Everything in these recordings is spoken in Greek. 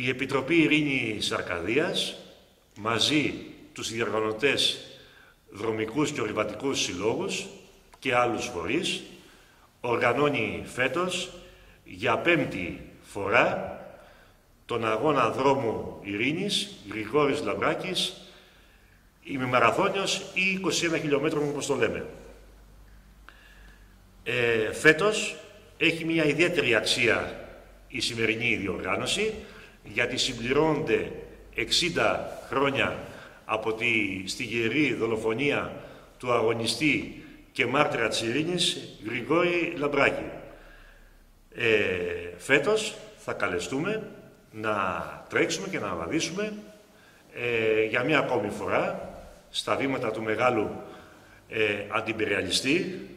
Η Επιτροπή Ειρήνης Αρκαδίας μαζί τους διοργανωτές δρομικούς και ορειβατικούς συλλόγους και άλλους φορείς οργανώνει φέτος για πέμπτη φορά τον αγώνα δρόμου ειρήνης Γρηγόρης Λαμπράκης ημιμαραθώνιος ή 21 χιλιόμετρων όπως το λέμε. Ε, φέτος έχει μια ιδιαίτερη αξία η σημερινή διοργάνωση γιατί συμπληρώνονται 60 χρόνια από τη στιγερή δολοφονία του αγωνιστή και μάρτυρα της ειρήνης Γρηγόρη Λαμπράκη. Ε, φέτος θα καλεστούμε να τρέξουμε και να βαδίσουμε ε, για μία ακόμη φορά στα βήματα του μεγάλου ε, αντιπεριαλιστή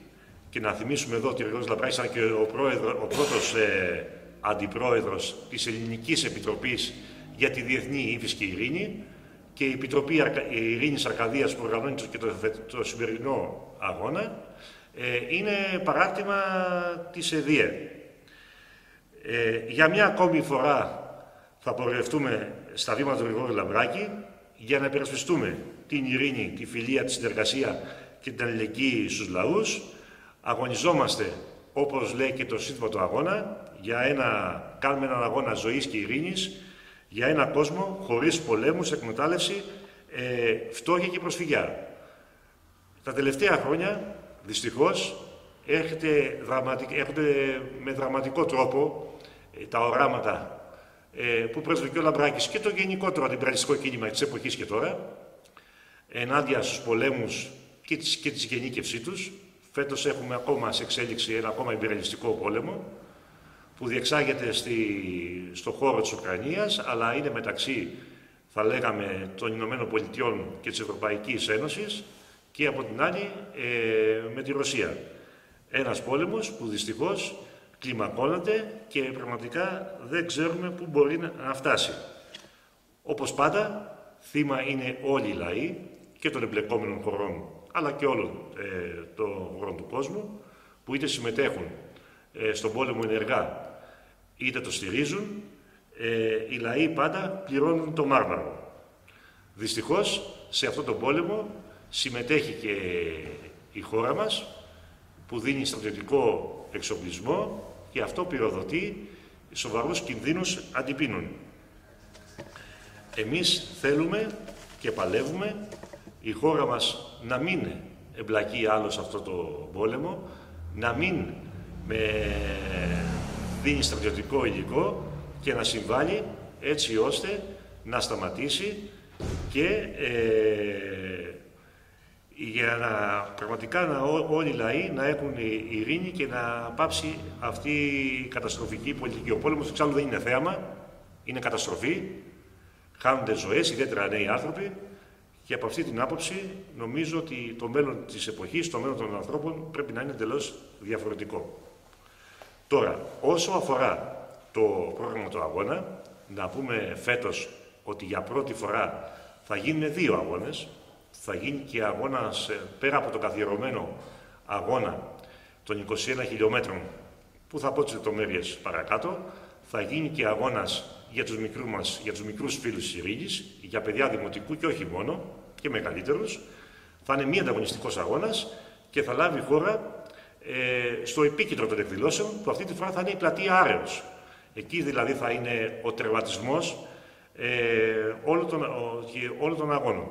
και να θυμίσουμε εδώ ότι ο Γρηγόρης Λαμπράκης ήταν και ο, πρόεδρο, ο πρώτος ε, αντιπρόεδρος της Ελληνικής Επιτροπής για τη Διεθνή Ήφης και Ειρήνη και η Επιτροπή Ειρήνης Αρκαδίας που οργανώνει και το, το σημερινό αγώνα ε, είναι παράρτημα της ΕΔΙΕ. Ε, για μια ακόμη φορά θα πορευτούμε στα βήματα του Γρηγόρη Λαμπράκη για να υπερασπιστούμε την ειρήνη, τη φιλία, τη συνεργασία και την αλληλεγγύη στους λαούς. Αγωνιζόμαστε, όπως λέει και το σύνθημα του αγώνα, για ένα, κάνουμε έναν αγώνα ζωής και ειρήνης, για ένα κόσμο χωρίς πολέμους, εκμετάλλευση, ε, φτώχεια και προσφυγιά. Τα τελευταία χρόνια, δυστυχώς, έρχεται, έρχεται με δραματικό τρόπο ε, τα οράματα ε, που πρέσβευε και ο Λαμπράκης και το γενικότερο αντιπραγματικό κίνημα της εποχής και τώρα, ενάντια στους πολέμους και της, και της γενίκευσή τους. Φέτος έχουμε ακόμα σε εξέλιξη ένα ακόμα υπερελιστικό πόλεμο, που διεξάγεται στη, στο χώρο της Ουκρανίας, αλλά είναι μεταξύ, θα λέγαμε, των Ηνωμένων Πολιτειών και της Ευρωπαϊκής Ένωσης και από την άλλη ε, με τη Ρωσία. Ένας πόλεμος που δυστυχώς κλιμακώνεται και πραγματικά δεν ξέρουμε πού μπορεί να φτάσει. Όπως πάντα, θύμα είναι όλοι οι λαοί και των εμπλεκόμενων χωρών, αλλά και όλων ε, των χωρών του κόσμου, που είτε συμμετέχουν ε, στον πόλεμο ενεργά, είτε το στηρίζουν, ε, οι λαοί πάντα πληρώνουν το μάρμαρο. Δυστυχώς, σε αυτό τον πόλεμο συμμετέχει και η χώρα μας, που δίνει στρατιωτικό εξοπλισμό και αυτό πυροδοτεί σοβαρούς κινδύνους αντιπίνων. Εμείς θέλουμε και παλεύουμε η χώρα μας να μην εμπλακεί άλλος σε αυτό το πόλεμο, να μην με δίνει στρατιωτικό υλικό και να συμβάλλει έτσι ώστε να σταματήσει και ε, για να πραγματικά να, όλοι οι λαοί να έχουν ειρήνη και να πάψει αυτή η καταστροφική πολιτική. Ο πόλεμος εξάλλου δεν είναι θέαμα, είναι καταστροφή, χάνονται ζωές, ιδιαίτερα νέοι άνθρωποι και από αυτή την άποψη νομίζω ότι το μέλλον της εποχής, το μέλλον των ανθρώπων πρέπει να είναι εντελώς διαφορετικό. Τώρα, όσο αφορά το πρόγραμμα του αγώνα, να πούμε φέτος ότι για πρώτη φορά θα γίνουν δύο αγώνες, θα γίνει και αγώνας ε, πέρα από το καθιερωμένο αγώνα των 21 χιλιόμετρων που θα πω τις λεπτομέρειες παρακάτω, θα γίνει και αγώνας για τους, μικρούς μας, για τους μικρούς φίλους της Ειρήνης, για παιδιά δημοτικού και όχι μόνο, και μεγαλύτερους. Θα είναι μη ανταγωνιστικός αγώνας και θα λάβει χώρα ε, στο επίκεντρο των εκδηλώσεων, που αυτή τη φορά θα είναι η πλατεία Άρεος. Εκεί δηλαδή θα είναι ο τερματισμός ε, όλων των, όλων των αγώνων.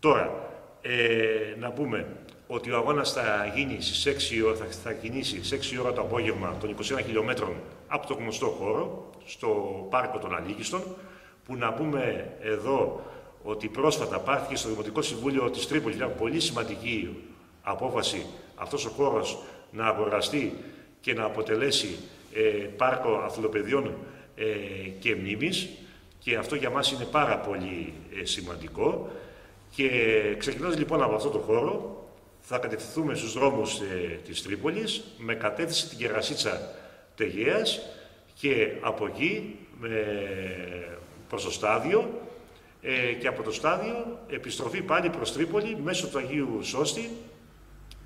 Τώρα, ε, να πούμε ότι ο αγώνας θα γίνει στις 6 ώρα, θα, θα κινήσει στις 6 ώρα το απόγευμα των 21 χιλιόμετρων από το γνωστό χώρο, στο πάρκο των Αλίγιστων, που να πούμε εδώ ότι πρόσφατα πάρθηκε στο Δημοτικό Συμβούλιο της Τρίπολης μια πολύ σημαντική απόφαση αυτός ο χώρος να αγοραστεί και να αποτελέσει ε, πάρκο αθλοπαιδιών ε, και μνήμης. Και αυτό για μας είναι πάρα πολύ ε, σημαντικό. Και ξεκινώντας λοιπόν από αυτό το χώρο, θα κατευθυνθούμε στους δρόμους ε, της Τρίπολης με κατεύθυνση την Κερασίτσα Τεγέας και από εκεί με, προς το στάδιο ε, και από το στάδιο επιστροφή πάλι προς Τρίπολη μέσω του Αγίου Σώστη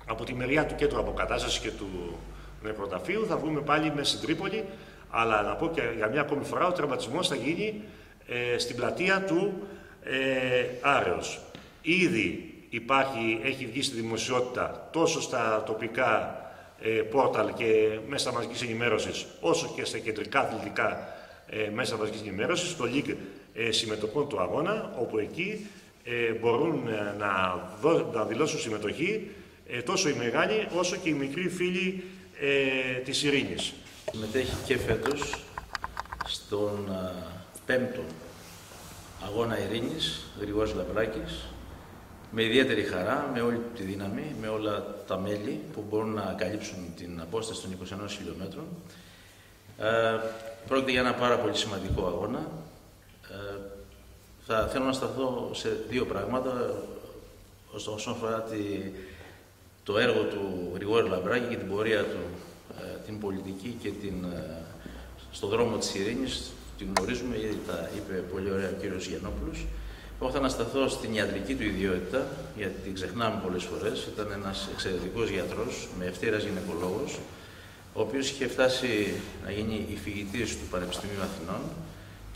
από τη μεριά του κέντρου αποκατάστασης και του νεκροταφείου θα βγούμε πάλι μέσα στην Τρίπολη Αλλά να πω και για μια ακόμη φορά, ο τραυματισμός θα γίνει ε, στην πλατεία του ε, Άρεος. Ήδη υπάρχει, έχει βγει στη δημοσιότητα τόσο στα τοπικά ε, πόρταλ και μέσα μαζικής ενημέρωσης, όσο και στα κεντρικά αθλητικά ε, μέσα μαζικής ενημέρωσης, το League ε, συμμετοχών του αγώνα, όπου εκεί ε, μπορούν ε, να, δω, να δηλώσουν συμμετοχή ε, τόσο οι μεγάλοι όσο και οι μικροί φίλοι ε, της ειρήνης. Συμμετέχει και φέτος στον πέμπτο αγώνα ειρήνης, Γρηγόρης Λαμπράκης, με ιδιαίτερη χαρά, με όλη τη δύναμη, με όλα τα μέλη που μπορούν να καλύψουν την απόσταση των 21 χιλιόμετρων. Ε, πρόκειται για ένα πάρα πολύ σημαντικό αγώνα. Ε, θα θέλω να σταθώ σε δύο πράγματα όσον αφορά τη, το έργο του Γρηγόρη Λαμπράκη και την πορεία του, ε, την πολιτική και την, ε, στον δρόμο της ειρήνης. Την γνωρίζουμε, ήδη τα είπε πολύ ωραία ο κύριος Γιαννόπουλος. Εγώ θα ανασταθώ στην ιατρική του ιδιότητα, γιατί την ξεχνάμε πολλές φορές. Ήταν ένας εξαιρετικός γιατρός, με ευθύρας γυναικολόγος, ο οποίος είχε φτάσει να γίνει υφηγητής του Πανεπιστημίου Αθηνών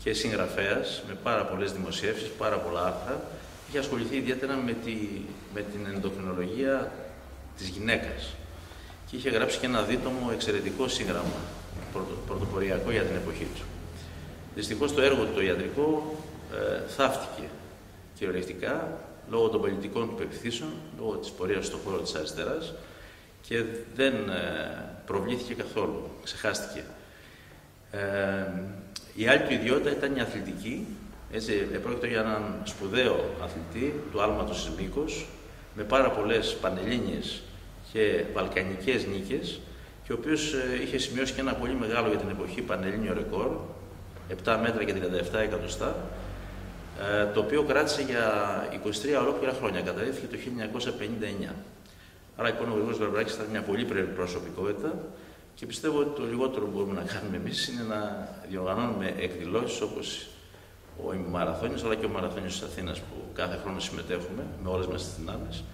και συγγραφέας με πάρα πολλές δημοσιεύσεις, πάρα πολλά άρθρα. Είχε ασχοληθεί ιδιαίτερα με, τη, με την ενδοκρινολογία της γυναίκας. Και είχε γράψει και ένα δίτομο εξαιρετικό σύγγραμμα, πρωτοποριακό για την εποχή του. Δυστυχώς το έργο του το ιατρικό ε, θαύτηκε κυριολεκτικά λόγω των πολιτικών του πεπιθήσεων, λόγω της πορείας στον χώρο της αριστεράς και δεν ε, προβλήθηκε καθόλου, ξεχάστηκε. Ε, η άλλη του ιδιότητα ήταν η αθλητική. Έτσι, πρόκειται για έναν σπουδαίο αθλητή του άλματος της με πάρα πολλές πανελλήνιες και βαλκανικές νίκες και ο οποίος ε, είχε σημειώσει και ένα πολύ μεγάλο για την εποχή πανελλήνιο ρεκόρ, 7 μέτρα και 37 εκατοστά, ε, το οποίο κράτησε για 23 ολόκληρα χρόνια, καταδείχθηκε το 1959. Άρα λοιπόν ο Γρηγόρης Βαρβράκης ήταν μια πολύ προσωπικότητα και πιστεύω ότι το λιγότερο που μπορούμε να κάνουμε εμείς είναι να διοργανώνουμε εκδηλώσεις όπως ο Μαραθώνιο αλλά και ο Μαραθώνιος της Αθήνας που κάθε χρόνο συμμετέχουμε με όλες μας τις δυνάμεις.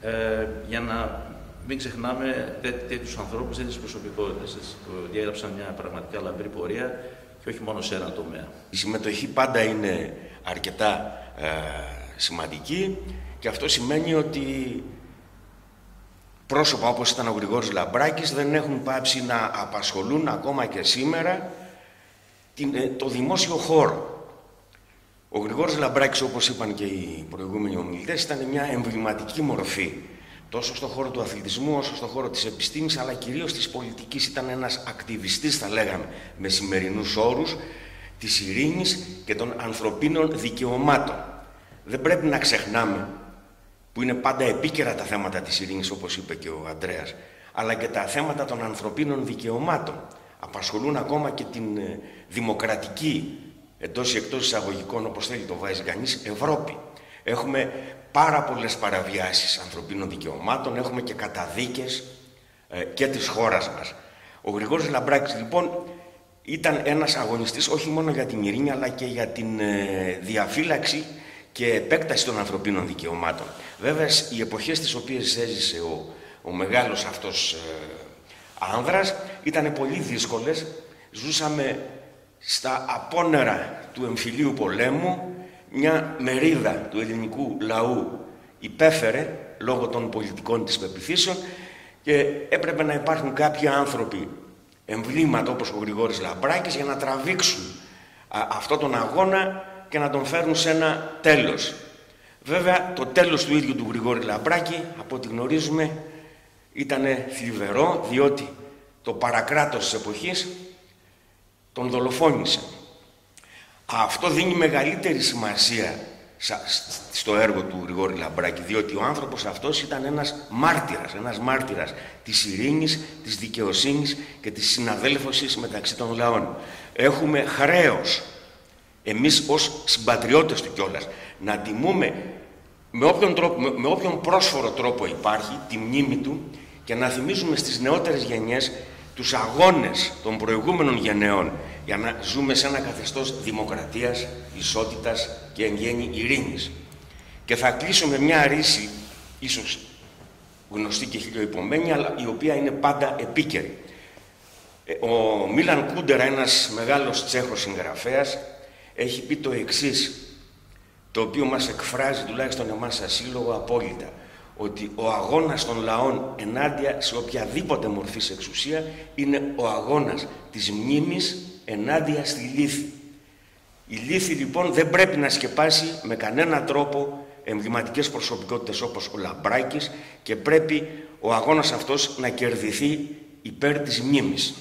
Ε, για να μην ξεχνάμε τέτοιους ανθρώπους, τέτοιες προσωπικότητες που διέγραψαν μια πραγματικά λαμπρή πορεία και όχι μόνο σε ένα τομέα. Η συμμετοχή πάντα είναι αρκετά ε, σημαντική και αυτό σημαίνει ότι πρόσωπα όπως ήταν ο Γρηγόρης Λαμπράκης δεν έχουν πάψει να απασχολούν ακόμα και σήμερα την, ε, το δημόσιο χώρο. Ο Γρηγόρης Λαμπράκης όπως είπαν και οι προηγούμενοι ομιλητές ήταν μια εμβληματική μορφή τόσο στον χώρο του αθλητισμού όσο στον χώρο της επιστήμης αλλά κυρίως της πολιτικής ήταν ένας ακτιβιστής θα λέγαμε με σημερινούς όρους της ειρήνης και των ανθρωπίνων δικαιωμάτων. Δεν πρέπει να ξεχνάμε που είναι πάντα επίκαιρα τα θέματα της ειρήνης όπως είπε και ο Ανδρέας αλλά και τα θέματα των ανθρωπίνων δικαιωμάτων. Απασχολούν ακόμα και την ε, δημοκρατική εντός ή εκτός εισαγωγικών όπως θέλει το βάζει κανείς Ευρώπη. Έχουμε πάρα πολλές παραβιάσεις ανθρωπίνων δικαιωμάτων έχουμε και καταδίκες ε, και της χώρας μας. Ο Γρηγόρης Λαμπράκης λοιπόν ήταν ένας αγωνιστής όχι μόνο για την ειρήνη αλλά και για την ε, διαφύλαξη και επέκταση των ανθρωπίνων δικαιωμάτων. Βέβαια, οι εποχές τις οποίες έζησε ο, ο μεγάλος αυτός ε, άνδρας ήταν πολύ δύσκολες. Ζούσαμε στα απόνερα του εμφυλίου πολέμου μια μερίδα του ελληνικού λαού υπέφερε λόγω των πολιτικών της πεπιθήσεων και έπρεπε να υπάρχουν κάποιοι άνθρωποι εμβλήματα όπως ο Γρηγόρης Λαμπράκης για να τραβήξουν αυτό τον αγώνα και να τον φέρουν σε ένα τέλος. Βέβαια το τέλος του ίδιου του Γρηγόρη Λαμπράκη από ό,τι γνωρίζουμε ήταν θλιβερό διότι το παρακράτος της εποχής τον δολοφόνησε. Αυτό δίνει μεγαλύτερη σημασία στο έργο του Γρηγόρη Λαμπράκη διότι ο άνθρωπος αυτός ήταν ένας μάρτυρας, ένας μάρτυρας της ειρήνης, της δικαιοσύνης και της συναδέλφωσης μεταξύ των λαών. Έχουμε χρέος εμείς ως συμπατριώτες του κιόλας να τιμούμε με όποιον, τρόπο, με, όποιον πρόσφορο τρόπο υπάρχει τη μνήμη του και να θυμίζουμε στις νεότερες γενιές τους αγώνες των προηγούμενων γενεών για να ζούμε σε ένα καθεστώς δημοκρατίας, ισότητας και εν γέννη ειρήνης. Και θα κλείσω με μια ρίση, ίσως γνωστή και χιλιοϊπωμένη, αλλά η οποία είναι πάντα επίκαιρη. Ε, ο Μίλαν Κούντερα, ένας μεγάλος τσέχος συγγραφέας, έχει πει το εξής, το οποίο μας εκφράζει τουλάχιστον εμάς σαν σύλλογο απόλυτα, ότι ο αγώνας των λαών ενάντια σε οποιαδήποτε μορφή εξουσία είναι ο αγώνας της μνήμης ενάντια στη λύθη. Η λύθη λοιπόν δεν πρέπει να σκεπάσει με κανένα τρόπο εμβληματικές προσωπικότητες όπως ο Λαμπράκης και πρέπει ο αγώνας αυτός να κερδιθεί υπέρ της μνήμης.